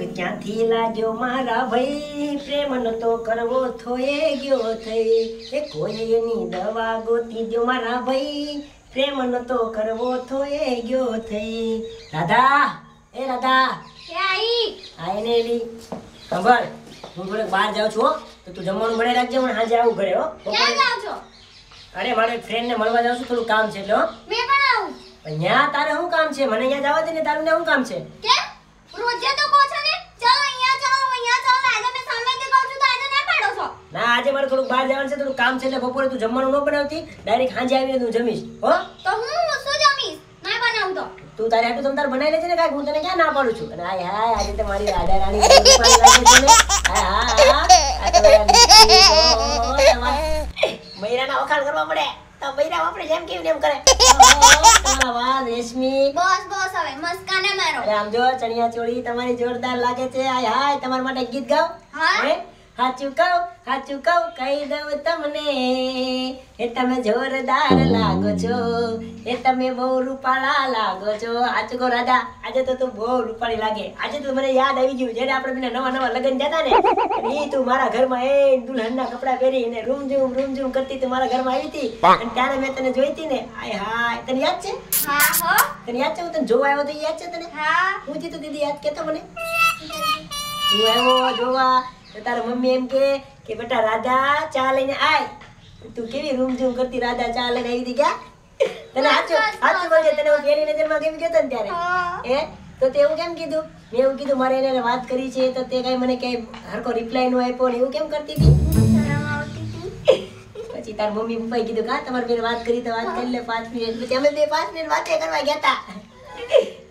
રોગ ક્યાંથી લાગ્યો મારા ભાઈ? પ્રેમ તો કરવો થોયે ગયો થઈ. એ કોઈ એની દવા ગોતી દો મારા ભાઈ? પ્રેમ તો કરવો થોયે ગયો થઈ. રાધા એ રાધા. આ એને એલી ખબર હું બોલે બહાર જાઉં છું હો. તો તું જમવાનું મળે રાખજે પણ સાંજે આવું ઘરે હો. અરે મારે ફ્રેન્ડ ને મળવા જાઉં છું થોડું કામ છે એટલે હો. પણ ન્યા તારે શું કામ છે? મને અહીંયા જવા દે ને તારું ને શું કામ છે? ના આજે મારે થોડું બહાર જવાનું છે થોડું કામ છે એટલે બપોરે તું જમવાનું ન બનાવતી. ડાયરેક્ટ સાંજે આવીને તું જમીશ. હો? તું તારે આટલું તમ બનાવી લેજે ને કાંઈક હું તને ક્યાં ના પાડું છું? અને હાય હાય આજે તો મારી રાધા રાણી ને. તો મૈરાના વખાણ કરવા પડે. તો મૈરા આપણે જેમ કેવી એમ કરે? તમારા વાળ રેશમી. બસ બસ હવે મસ્કાને મારો. અરે ચણિયા ચોળી તમારી જોરદાર લાગે છે. હાય હાય તમારા માટે ગીત ગાવ હા? હે? સાચું કહું સાચું કહું કહી દઉં તમને. એ તમે જોરદાર લાગો છો. એ તમે બહુ રૂપાળા લાગો છો. હાચું કહું રાધા આજે તો તું બહુ રૂપાળી લાગે. આજે તો મને યાદ આવી ગયું જ્યારે આપણે મને નવા નવા લગ્ન જતા ને એ તું મારા ઘરમાં એ દુલ્હનના કપડાં પહેરીને રૂમ ઝૂમ રૂમ ઝૂમ કરતી તું મારા ઘરમાં આવી હતી અને ત્યારે મેં તને જોઈ હતી ને આય હા તને યાદ છે? હા હો. તને યાદ છે? હું તને જોવા આવ્યો તો યાદ છે તને? હા. હું જી તો દીદી યાદ કેતો મને? હું આવ્યો જોવા તો તારા મમ્મી એમ કે કે બેટા રાધા ચા લઈને આય. તું કેવી રૂમ ઝૂમ કરતી રાધા ચા લઈને આવી હતી ક્યાં? તને સાચું સાચું બોલજે તને હું. પેલી નજરમાં કેમ ગયો ને ત્યારે? હે. એ તો તે એવું કેમ કીધું? મેં એવું કીધું મારે એને વાત કરી છે તો તે કઈ મને કઈ હરકો રિપ્લાય નો આપ્યો ને એવું કેમ કરતી હતી? પછી તાર મમ્મી પપ્પાએ કીધું કા તમારે બેન વાત કરી તો વાત કરી લે પાંચ મિનિટ પછી અમે બે પાંચ મિનિટ વાતે કરવા ગયા હતા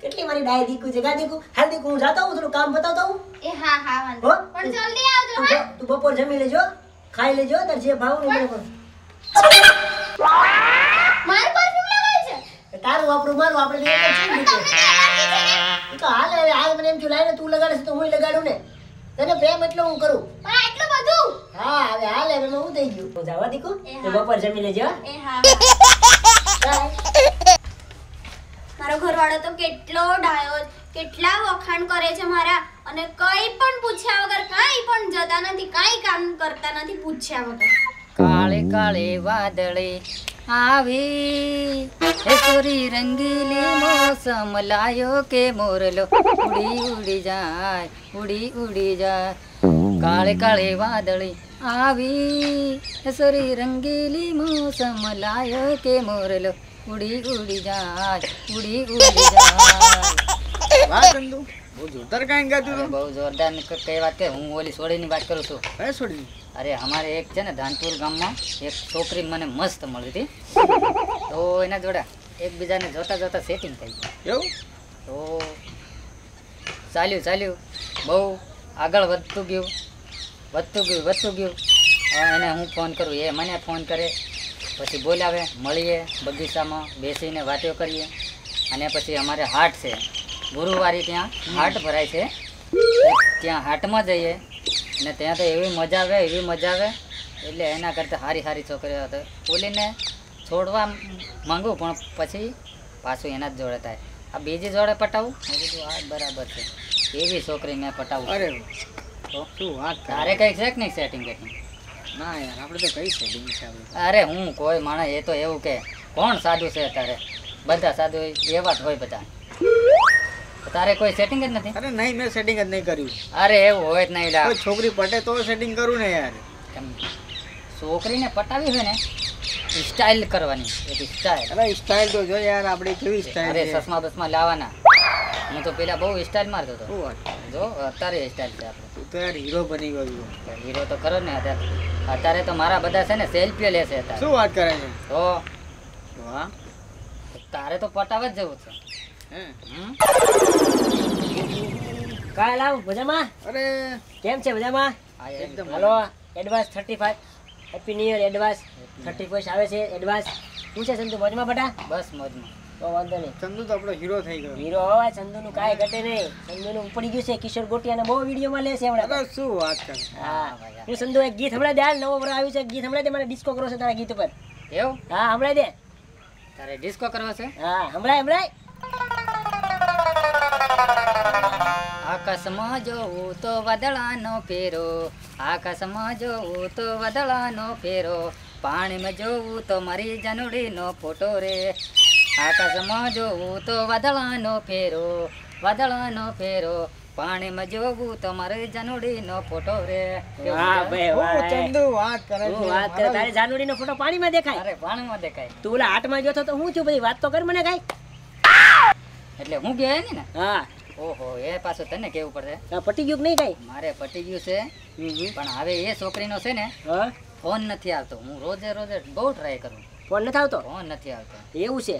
કેટલી મારી ડાય દીકુ છે? ગા દીકુ હાલ દીકુ હું જાતો હું થોડું કામ બતાવતો હું એ હા હા વાંધો પણ જલ્દી આવજો હા? તું બપોર જમી લેજો ખાઈ લેજો તાર જે ભાવનું મને મારું પરફ્યુમ લગાવ્યું છે? તારું આપણું મારું આપણે તમને તો છે ઈ તો હાલ હવે હાલ મને એમ થયું લાઈને તું લગાડે તો હું લગાડું ને. તને પ્રેમ એટલો હું કરું. પણ એટલું બધું? હા હવે હાલ હવે હું થઈ ગયું. જવા દીકુ તું બપોર જમી લેજો એ હા. મારો ઘરવાળો તો કેટલો ડાયો કેટલા વખાણ કરે છે મારા, અને કઈ પણ પૂછ્યા વગર કાંઈ પણ જતા નથી, કાંઈ કામ કરતા નથી, પૂછ્યા વગર. કાળે કાળે વાદળે આવી, એ સોરી રંગીલી મોસમ લાયો કે મોરલો? ઉડી ઉડી જાય, ઉડી ઉડી જાય. કાળે કાળે વાદળે આવી સોરી રંગીલી મોસમ લાયો કે મોરલો? ઉડી ઉડી જાય ઉડી ઉડી જાય. ચંદુ. બહુ જોરદાર કાંઈ ગાતું હતું. બહુ જોરદાર કઈ વાત કે હું ઓલી સોડીની વાત કરું છું. કઈ છોડી અરે અમારે એક છે ને ધાનપુર ગામમાં એક છોકરી મને મસ્ત મળી હતી. તો એના જોડે એકબીજાને જોતા જોતા સેટિંગ થઈ ગયું એવું? તો ચાલ્યું ચાલ્યું. બહુ આગળ વધતું ગયું વધતું ગયું વધતું ગયું. એને હું ફોન કરું એ મને ફોન કરે. પછી બોલાવે મળીએ બગીચામાં બેસીને વાતો કરીએ. અને પછી અમારે હાટ છે. ગુરુવારે ત્યાં હાટ ભરાય છે. ત્યાં હાટમાં જઈએ અને ત્યાં તો એવી મજા આવે એવી મજા આવે. એટલે એના કરતાં સારી સારી છોકરીઓ હતો બોલીને છોડવા માગું પણ પછી પાછું એના જ જોડે થાય. આ બીજી જોડે પટાવું? બીજું આ બરાબર છે. એવી છોકરી મેં પટાવું. અરે તો શું વાત તારે કંઈક છે કે નહીં સેટિંગ કેટિંગ ના યાર આપણે તો કઈ સેટિંગ છે અરે હું કોઈ માણસ એ તો એવું કે કોણ સાદું છે તારે? બધા સાદુ એવા જ હોય બધા. તારે કોઈ સેટિંગ જ નથી? અરે નહીં મેં સેટિંગ જ નહીં કર્યું. અરે એવું હોય જ નહીં લા. છોકરી પટે તો સેટિંગ કરું ને યાર. છોકરીને પટાવી હોય ને સ્ટાઇલ કરવાની એક સ્ટાઇલ અરે સ્ટાઇલ તો જો યાર આપણે કેવી સ્ટાઇલ અરે સસમા બસમા લાવવાના. હું તો પેલા બહુ સ્ટાઇલ મારતો હતો. જો અત્યારે સ્ટાઇલ છે આપણે. તું તો યાર હીરો બની ગયો હીરો તો કરો ને અત્યારે. અત્યારે તો મારા બધા છે ને સેલ્ફીઓ લેશે અત્યારે. શું વાત કરે છે? તો વાહ તારે તો પટાવ જ જવું છે. કાય લાવ મજામાં? અરે. કેમ છે મજામાં? એકદમ હાલો advance thirty five happy new year advance thirty first આવે છે એડવાન્સ શું છે સંતુ મોજમાં બટા બસ મોજમાં. તો વાંધો નહીં. ચંદુ તો આપણો હીરો થઈ ગયો. હીરો હોય ચંદુનું કાંઈ ઘટે નહીં. ઉપડી ગયું છે કિશોર ગોટિયાને બહુ વિડીયોમાં લે છે હમણાં શું વાત કરે? હા. હું સંધુ એક ગીત હમણાં દે નવો વરસ આવ્યું છે ગીત હમણાં દે મને ડિસ્કો કરો છે તારા ગીત ઉપર. એવું? હા હમણાં દે. તારે ડિસ્કો કરવો છે? હા હમણાં હમણાં. આકાશ આકાશમાં જોવું તો વાદળાનો ફેરો આકાશમાં જોવું તો વાદળાનો ફેરો. પાણીમાં જોવું તો મારી જનુડીનો ફોટો રે. આકાશમાં જોવું તો વાદળાનો ફેરો વાદળાનો ફેરો. પાણીમાં જોવું તો મારે જાનુડીનો ફોટો રે. વાહ? ભાઈ વાહ. ચંદુ વાત કરે હું વાત કરે તારે જાનુડીનો ફોટો પાણીમાં દેખાય? અરે પાણીમાં દેખાય. તું ઓલા હાટમાં ગયો તો હું છું ભાઈ વાત તો કર મને કાંઈ. એટલે હું ગયા ને? હા. ઓહો એ પાછું તને કેવું પડે? પટી ગયું કે નહીં કઈ? મારે પટી ગયું છે. પણ હવે એ છોકરીનો છે ને ફોન નથી આવતો. હું રોજે રોજે બહુ ટ્રાય કરું. ફોન નથી આવતો? ફોન નથી આવતો. એવું છે?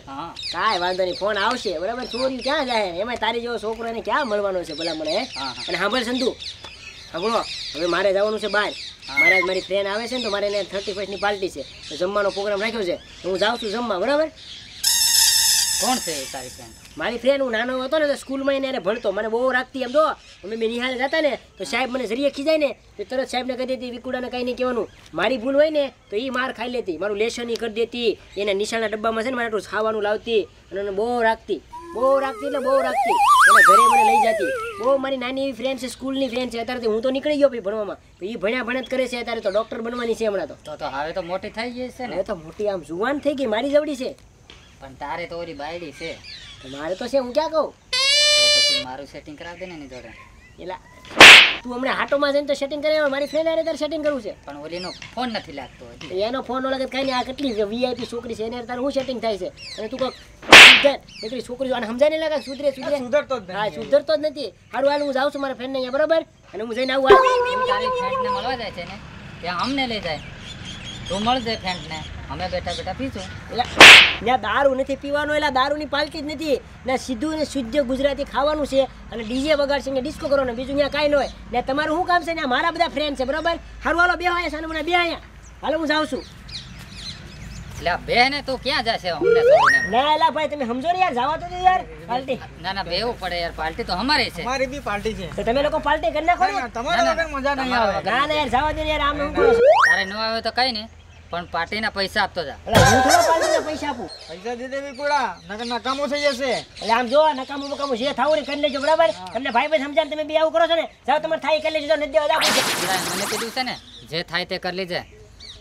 કાંઈ વાંધો નહીં ફોન આવશે. બરાબર? ચોરી ક્યાં જાય? એમાં તારી જેવો છોકરો એને ક્યાં મળવાનો છે ભલા મને અને સાંભળ સંધુ સાંભળો હવે મારે જવાનું છે બહાર. મારે મારી ફ્રેન્ડ આવે છે ને તો મારે એને થર્ટી ફર્સ્ટની પાર્ટી છે. તો જમવાનો પ્રોગ્રામ રાખ્યો છે. હું જાઉં છું જમવા બરાબર? કોણ છે તારી ફ્રેન્ડ મારી ફ્રેન્ડ હું નાનો હતો ને તો સ્કૂલમાં એને એને ભણતો. મને બહુ રાખતી એમ તો અમે બે નિહાળે જતા ને તો સાહેબ મને જરીએ ખીજાય ને તો તરત સાહેબને કહી દેતી વિકુડાને કાંઈ નહીં કહેવાનું. મારી ભૂલ હોય ને તો એ માર ખાઈ લેતી. મારું લેશન એ કરી દેતી. એને નિશાળના ડબ્બામાં છે ને મારે એટલું ખાવાનું લાવતી. અને એને બહુ રાખતી બહુ રાખતી એટલે બહુ રાખતી એના ઘરે મને લઈ જતી. બહુ મારી નાની એવી ફ્રેન્ડ છે સ્કૂલની ફ્રેન્ડ છે. અત્યારે હું તો નીકળી ગયો ભાઈ ભણવામાં. એ ભણ્યા ભણત કરે છે અત્યારે તો ડૉક્ટર બનવાની છે હમણાં તો. તો તો હવે તો મોટી થઈ ગઈ છે ને. હવે તો મોટી આમ જુવાન થઈ ગઈ. મારી જવડી છે. પણ તારે તો ઓલી બાયડી છે. તો મારે તો છે હું ક્યાં કહું? તો પછી મારું સેટિંગ કરાવી દે ને એની જોડે. એટલે તું હમણાં હાટોમાં જઈને તો સેટિંગ કરે મારી ફ્રેન્ડ હારે તારે સેટિંગ કરવું છે. પણ ઓલીનો ફોન નથી લાગતો એનો ફોન ઓલા કઈ નહીં આ કેટલી વીઆઈપી છોકરી છે એને તારે હું સેટિંગ થાય છે? અને તું કોક સુધર છોકરીઓ છોકરી આને સમજાય નહીં લાગે સુધરે સુધરે. સુધરતો જ હા નથી સુધરતો જ નથી. સારું હાલ હું જાઉં છું મારા ફ્રેન્ડ અહીંયા બરાબર? અને હું જઈને આવું. તારી ફ્રેન્ડને મળવા જાય છે ને ત્યાં અમને લઈ જાય. તું મળજે ફ્રેન્ડને અમે બેઠા બેઠા પીશું. એટલે દારૂ નથી પીવાનું એટલે દારૂની પાલટી જ નથી. ને સીધું ને શુદ્ધ ગુજરાતી ખાવાનું છે અને ડીજે વગાડશે ને ડિસ્કો કરવાનો બીજું ત્યાં કાંઈ ન હોય. ને તમારું શું કામ છે? ને મારા બધા ફ્રેન્ડ છે બરાબર? હારું હાલો બે અહીંયા સાનું મને બે અહીંયા. હાલો હું જાઉં છું. એટલે બે ને તું ક્યાં જશે અમને ના એલા ભાઈ તમે સમજો ને યાર જવા તો દે યાર પાર્ટી ના ના બેવું પડે યાર પાર્ટી તો અમારે છે. અમારી બી પાર્ટી છે. તો તમે લોકો પાર્ટી કરી નાખો ને. ના, તમારે ના, ના. મજા નહીં આવે. ના ના યાર જવા દે યાર આમ હું કરો તારે ન આવે તો કઈ નહીં. પણ પાર્ટીના પૈસા આપતો જા. એટલે હું થોડો પાર્ટીના પૈસા આપું? પૈસા દે દેવી કુડા નકર નકામો થઈ જશે. એટલે આમ જો નકામું બકામું જે થાવું ને કરી લેજો બરાબર? તમને ભાઈ ભાઈ સમજાય તમે બે આવું કરો છો ને તમારે થાય કરી લેજો નથી દેવા આપું મને કીધું છે ને જે થાય તે કરી લીજે.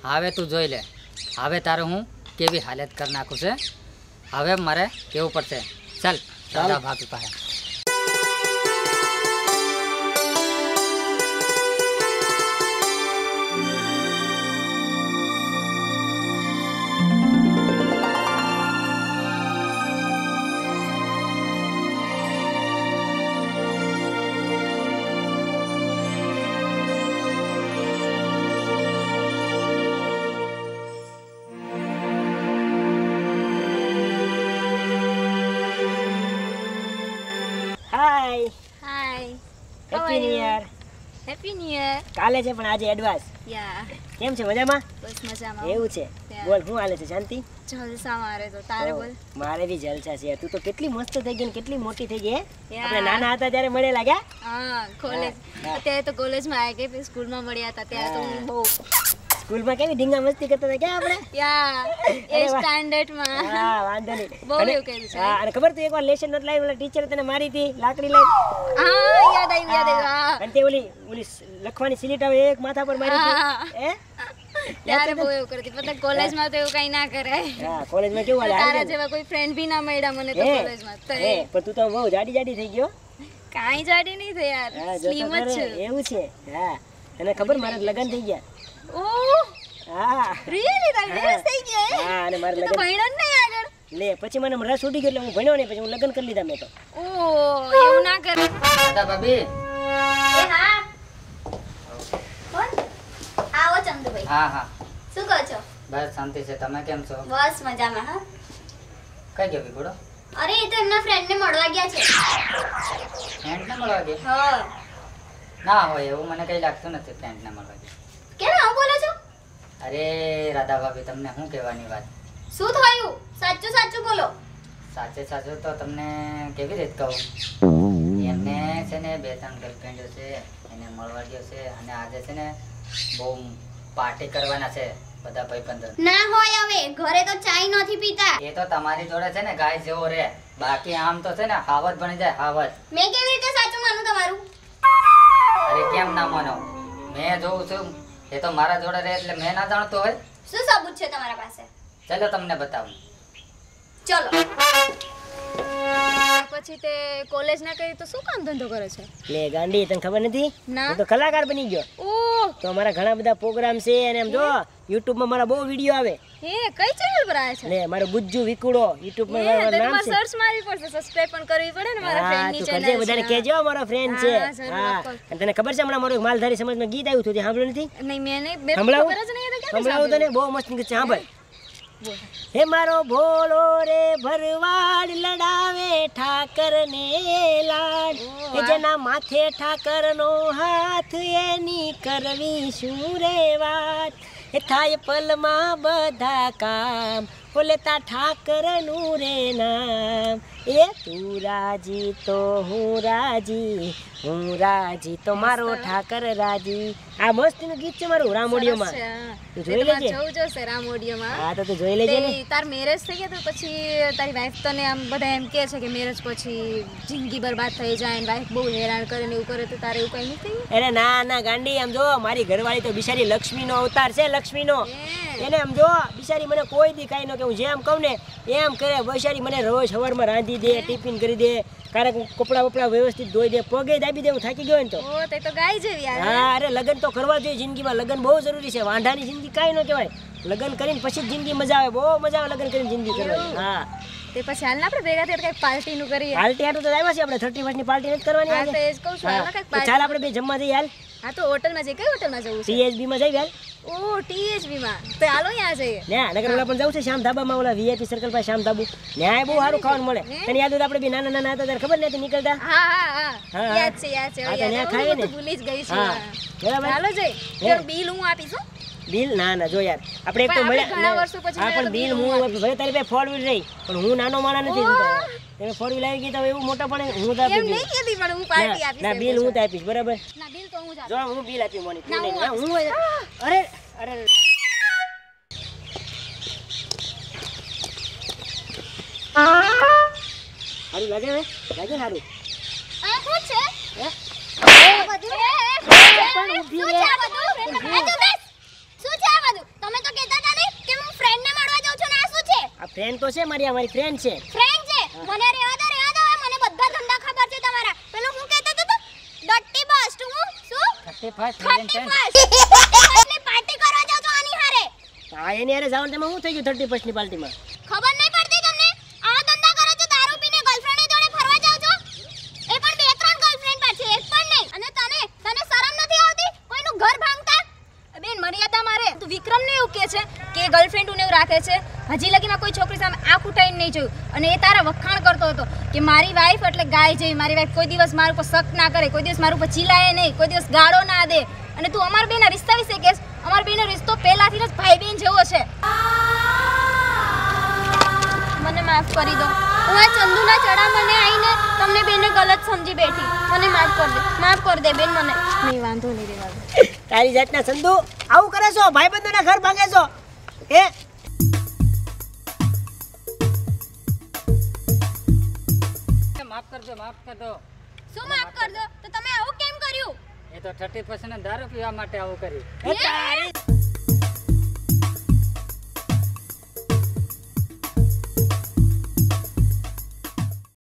હવે તું જોઈ લે. હવે તારે હું કેવી હાલત કરી નાખું છે? હવે મારે કેવું પડશે? ચાલ દાદા ભાગ પાસે happy new year happy new year કાલે છે પણ આજે એડવાન્સ યા કેમ છે? મજામાં? બસ મજામાં. એવું છે. બોલ શું હાલે છે? શાંતિ? જલસા મારે તો. તારે બોલ? મારે બી જલસા છે. તું તો કેટલી મસ્ત થઈ ગઈ ને કેટલી મોટી થઈ ગઈ આપણે નાના હતા ત્યારે મળેલા ગયા હા કોલેજ અત્યારે તો કોલેજમાં આવી ગઈ સ્કૂલ સ્કૂલમાં મળ્યા હતા. ત્યારે તો હું બહુ સ્કૂલમાં કેવી ઢીંગા મસ્તી કરતા હતા કે આપણે? યા એ. સ્ટાન્ડર્ડમાં હા વાંધો નહીં. બહુ એવું કર્યું છે. અને ખબર તું એકવાર લેશન નથી લાવી ઓલા ટીચર તને મારી હતી લાકડી લઈ હા યાદ આવી યાદ આવી હા. અને તે ઓલી ઓલી લખવાની સિલીટ આવે એક માથા પર મારી હતી. હે. ત્યારે બહુ એવું કરતી પણ કોલેજમાં તો એવું કઈ ના કરાય. હા કોલેજમાં કેવું હાલે? તારા જેવા કોઈ ફ્રેન્ડ ભી ના મળ્યા મને તો કોલેજમાં તો એ. પણ તું તો બહુ જાડી જાડી થઈ ગયો. કાઈ જાડી નહીં થઈ યાર. સ્લીમ જ છે. એવું છે. હા. અને ખબર મારા લગન થઈ ગયા. લે પછી મને રસ ઉડી ગયો એટલે હું ભણ્યો નહીં પછી હું લગ્ન કરી લીધા મેં તો. ઓહ એવું ના કરે. દાદા ભાભી. એ હા. કોણ આવો ચંદુભાઈ. હા હા. શું કહો છો? બસ શાંતિ છે. તમે કેમ છો? બસ મજામાં હા. કઈ ગયો વિગુડો અરે એ તો એમના ફ્રેન્ડને મળવા ગયા છે. મળવા ગયો? હા. ના હોય એવું મને કઈ લાગતું નથી ફ્રેન્ડ ને મળવા ગયો. કેમ આવું બોલો છો? અરે રાધા ભાભી તમને શું કહેવાની વાત? શું થયું? સાચું સાચું બોલો. સાચે સાચું તો તમને કેવી રીત કહું? એમને છે ને બે ત્રણ ગર્લફ્રેન્ડો છે એને મળવા ગયો છે અને આજે છે ને બહુ પાર્ટી કરવાના છે બધા ભાઈબંધો. ના હોય હવે ઘરે તો ચાય નથી પીતા. એ તો તમારી જોડે છે ને ગાય જેવો રે. બાકી આમ તો છે ને હાવત બની જાય હાવત મેં કેવી રીતે સાચું માનું તમારું? અરે કેમ ના માનો? મેં જોઉં છું એ તો મારા જોડે રહે એટલે મેં ના જાણતો હોય. શું સબૂત છે તમારા પાસે? ચાલો તમને બતાવું. ચલો. પછી તે કોલેજ ના કરી તો શું કામ ધંધો કરે છે? લે ગાંડી તને ખબર નથી? ના. હું તો કલાકાર બની ગયો. ઓહ. તો અમારા ઘણા બધા પ્રોગ્રામ છે અને એમ જો યુટ્યુબમાં મારા બહુ વીડિયો આવે. હે કઈ ચેનલ પર આવે છે? લે મારો ગુજ્જુ વિકુડો યુટ્યુબમાં મારું નામ છે. સર્ચ મારવી પડશે સબસ્ક્રાઇબ પણ કરવી પડે ને મારા ફ્રેન્ડની ચેનલ કરજે બધાને કહેજો મારો ફ્રેન્ડ છે. હા. અને તને ખબર છે હમણાં મારું એક માલધારી સમાજમાં ગીત આવ્યું હતું તે સાંભળ્યું નથી? નહીં મેં નહીં મેં ખબર જ નહીં સંભળાવું તને? બહુ મસ્ત ગીત છે. સાંભળ હે મારો ભોળો રે ભરવાડ લડાવે ઠાકર ને લાડ એ જેના માથે ઠાકર નો હાથ એની કરવી શું રે વાત? એ થાય પલમાં બધા કામ. બોલે તા ઠાકરનું રે નામ. એ તું રાજી તો હું રાજી હું રાજી તો મારો ઠાકર રાજી. આ મસ્ત ગીત છે મારું રામોડિયોમાં તું જોઈ લેજે. જોશે રામ ઓડિયોમાં હા તો તું જોઈ લેજે ને. તાર મેરેજ થઈ ગયા તો પછી તારી વાઈફ તને આમ બધા એમ કહે છે કે મેરેજ પછી જિંદગી બરબાદ થઈ જાય ને વાઈફ બહુ હેરાન કરે ને એવું કરે તો તારે એવું કઈ નહીં થયું અરે ના ના ગાંડી આમ જો મારી ઘરવાળી તો બિચારી લક્ષ્મીનો અવતાર છે લક્ષ્મીનો. એને આમ જો બિચારી મને કોઈ દી કાંઈ ન કે હું જેમ કહું ને એમ કરે. વૈશાળી મને રોજ સવારમાં રાંધી દે ટિફિન કરી દે. ક્યારેક કપડા બપડા વ્યવસ્થિત ધોઈ દે. પગે દાબી દે હું થાકી ગયો ને તો. તે તો ગાય જેવી હા અરે લગ્ન તો કરવા જોઈએ જિંદગીમાં. લગ્ન બહુ જરૂરી છે. વાંઢાની જિંદગી કાંઈ ન કહેવાય. લગ્ન કરીને પછી જિંદગી મજા આવે. બહુ મજા આવે લગ્ન કરીને જિંદગી કરવાની. હા. તે પછી હાલ ને આપણે ભેગા થઈને કઈ પાર્ટી નું કરીએ. પાર્ટી આટલું તો આવ્યા છે આપણે. થર્ટી ફર્સ્ટની પાર્ટી નથી કરવાની હા તો એ જ કહું છું. હાલ ને. ચાલ આપણે બે જમવા જઈએ હાલ. હા તો હોટલમાં જઈએ. કઈ હોટલમાં જવું છે? સીએસબી માં જઈએ હાલ. ઓ ટીએચબી માં. તો હાલો ત્યાં જઈએ. ના નગર ઓલા પણ જવું છે શ્યામ ધાબામાં ઓલા વીઆઈપી સર્કલ પાસે શ્યામ ધાબુ. ન્યાય બહુ સારું ખાવાનું મળે. તને યાદ હોય આપણે બી નાના નાના હતા ત્યારે ખબર નથી નીકળતા? હા હા હા. યાદ છે યાદ છે. યાદ છે. ને. ભૂલી જ ગઈ છું. બરાબર? ચાલો જઈએ. બિલ હું આપીશ. બિલ? ના ના જો યાર. આપણે એક તો મળ્યા હા પણ બિલ હું ભલે તારી પાસે ફોર વ્હીલ રહી પણ હું નાનો માણસ નથી તમે ફોર વ્હીલ આવી ગઈ તો એવું મોટા પણ હું તો આપી નહીં પણ હું પાર્ટી આપીશ ના બિલ હું તો આપીશ બરાબર? ના બિલ તો હું જ જો હું બિલ આપી મોની તું ના, નહીં હું અરે અરે સારું લાગે હવે લાગે ને? સારું આ શું છે? હે? બધું? પણ ઊભી રહે. બધું? આ જો બેસ. શું છે આ બધું? તમે તો કહેતા હતા ને કે હું friend ને મળવા જાઉં છું ને આ ફ્રેન્ડ તો છે મારી અમારી ફ્રેન્ડ છે ફ્રેન્ડ છે? મને રહેવા દો, રહેવા દો. મને બધા ધંધા ખબર છે તમારા. પેલું હું કહેતો હતો તો? Dirty bust. હું? શું? ડટ્ટી 31st. 31st ની party કરવા જાવ તો આની હારે. હા એની હારે જાવ તેમાં હું થઈ ગયું થર્ટી ની પાર્ટીમાં ખબર નહીં પડતી તમને? આવા ધંધા કરો છો, દારૂ પીને girlfriend જોડે ફરવા જાઓ છો? એ પણ બે ત્રણ girlfriend પાછી, એક પણ નહીં. અને તને? તને શરમ નથી આવતી? કોઈનું ઘર ભાંગતા? બેન મર્યાદા મારે તું વિક્રમ ને એવું કહે છે કે ગર્લફ્રેન્ડ એવું રાખે છે. હજી લગીમાં કોઈ છોકરી સામે આંખ ઉઠાઈને નહીં જોયું. અને એ તારા વખાણ કરતો હતો કે મારી વાઈફ એટલે ગાય જેવી મારી વાઈફ કોઈ દિવસ મારું ઉપર શક ના કરે, કોઈ દિવસ મારું ઉપર ચીલાય નહીં, કોઈ દિવસ ગાળો ના દે. અને તું અમારા બેના રિશ્તા વિશે કહેશ. અમારા બેનો રિશ્તો પહેલાથી જ ભાઈ બેન જેવો છે. મને માફ કરી દો. હું આ ચંદુના ચડા મને આવીને તમને બેને ગલત સમજી બેઠી. મને માફ કર દે માફ કર દે બેન મને. નહીં વાંધો નહીં રેવા તારી જાતના સંધુ આવું કરે છો? ભાઈબંધોના ઘર ભાંગે છો? એ માફ કરજો માફ કરજો. શું માફ કરજો? તો તમે આવું કેમ કર્યું? એ તો થર્ટી પર્સન્ટ દારૂ પીવા માટે આવું કર્યું. એ તારી